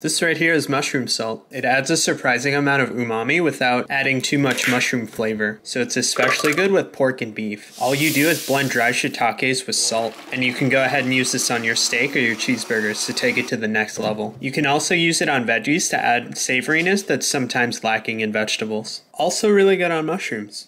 This right here is mushroom salt. It adds a surprising amount of umami without adding too much mushroom flavor, so it's especially good with pork and beef. All you do is blend dry shiitakes with salt, and you can go ahead and use this on your steak or your cheeseburgers to take it to the next level. You can also use it on veggies to add savoriness that's sometimes lacking in vegetables. Also really good on mushrooms.